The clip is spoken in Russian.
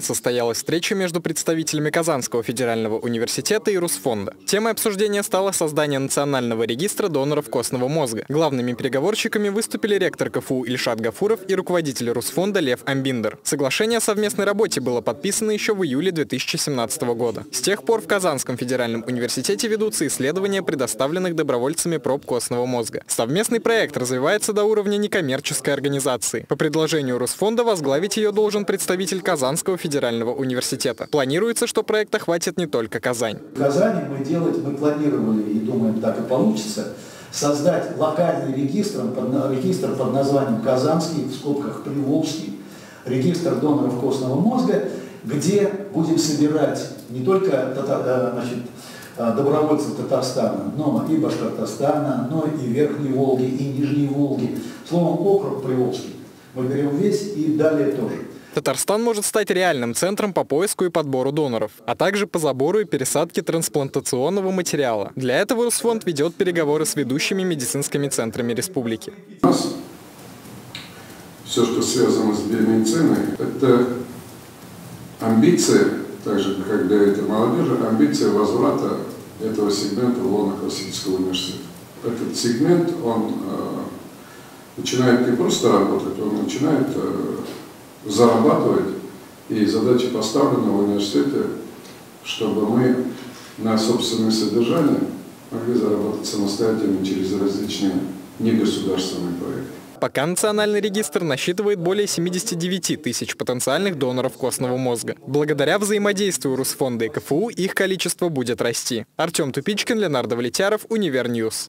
состоялась встреча между представителями Казанского федерального университета и Русфонда. Темой обсуждения стало создание национального регистра доноров костного мозга. Главными переговорщиками выступили ректор КФУ Ильшат Гафуров и руководитель Русфонда Лев Амбиндер. Соглашение о совместной работе было подписано еще в июле 2017 года. С тех пор в Казанском федеральном университете ведутся исследования предоставленных добровольцами проб костного мозга. Совместный проект развивается до уровня некоммерческой организации. По предложению Русфонда возглавить ее должен представитель Казанского федерального университета. Планируется, что проект охватит не только Казань. В Казани мы делать, мы планировали и думаем, так и получится, создать локальный регистр, регистр под названием Казанский, в скобках Приволжский, регистр доноров костного мозга, где будем собирать не только э, значит, э, добровольцев Татарстана, но и Башкортостана, но и Верхней Волги, и Нижней Волги. Словом, округ Приволжский. Мы берем весь и далее тоже. Татарстан может стать реальным центром по поиску и подбору доноров, а также по забору и пересадке трансплантационного материала. Для этого Русфонд ведет переговоры с ведущими медицинскими центрами республики. У нас все, что связано с биомедициной, это амбиция, так же, как для этой молодежи, амбиция возврата этого сегмента в лоно классического университета. Этот сегмент, он э, начинает не просто работать, он начинает э, зарабатывать. И задача поставлена в университете, чтобы мы на собственное содержание могли заработать самостоятельно через различные негосударственные проекты. Пока национальный регистр насчитывает более 79 тысяч потенциальных доноров костного мозга. Благодаря взаимодействию Русфонда и КФУ их количество будет расти. Артем Тупичкин, Леонардо Валетяров, Универ News.